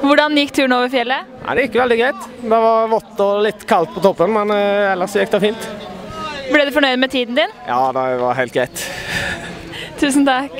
Hvordan gikk turen over fjellet? Ja, det gikk veldig greit. Det var vått og litt kaldt på toppen, men eh, ellers gikk det fint. Ble du fornøyd med tiden din? Ja, det var helt greit. Tusen takk.